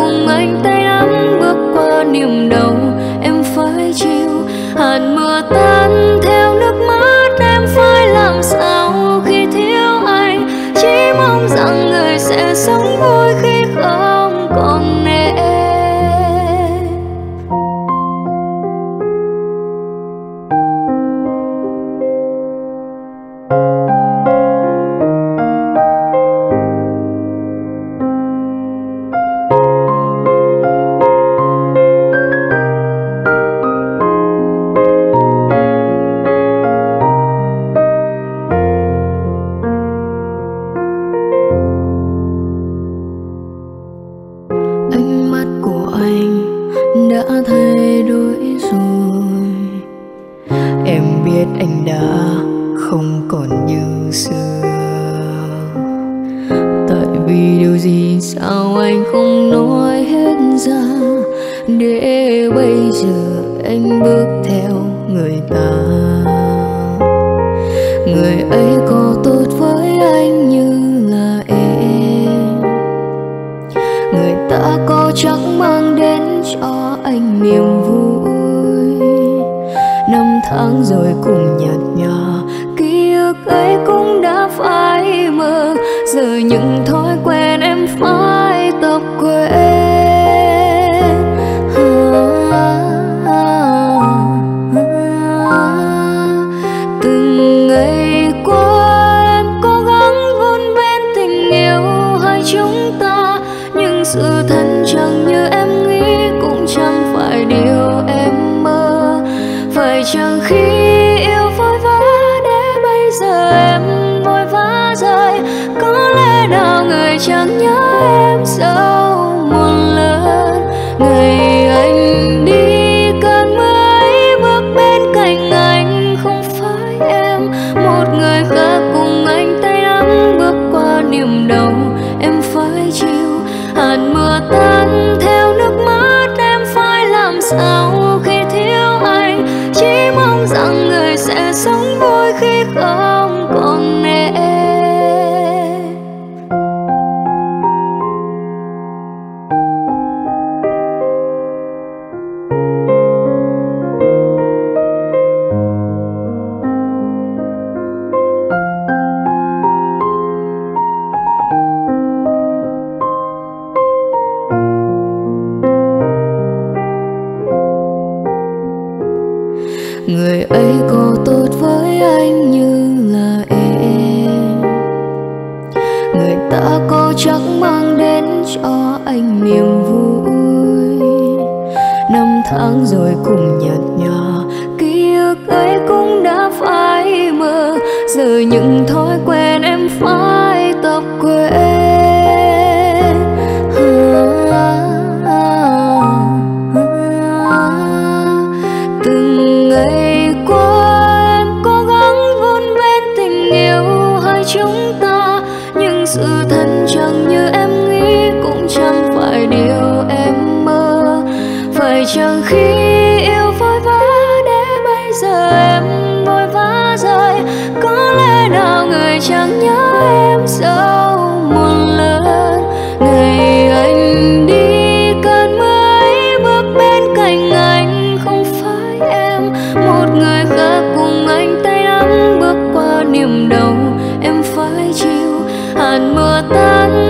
cùng anh tay nắm bước qua niềm đau, em phải chịu. Hạt mưa tan theo nước mắt, em phải làm sao khi thiếu anh chỉ mong rằng người sẽ sống vui khi mắt của anh đã thay đổi rồi. Em biết anh đã không còn như xưa. Tại vì điều gì sao anh không nói hết ra? Để bây giờ anh bước theo người ta. Người ấy tháng rồi cùng nhạt nhòa. Ký ức ấy cũng đã phai mờ. Giờ những thói quen em phải tập quên. Chẳng nhớ em sau một lần. Ngày anh đi, cơn mưa ấy bước bên cạnh anh. Không phải em, một người khác cùng anh tay nắm bước qua niềm đau. Em phải chịu, hạt mưa tan người ấy có tốt với anh như là em. Người ta có chắc mang đến cho anh niềm vui. Năm tháng rồi cùng nhạt nhòa Chẳng khi yêu vội vã để bây giờ em vội vã rời, có lẽ nào người chẳng nhớ em sâu một lần ngày anh đi cơn mưa ấy bước bên cạnh anh, không phải em, một người khác cùng anh tay nắm bước qua niềm đau em phải chịu. Hạt mưa tan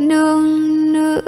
nương nữ.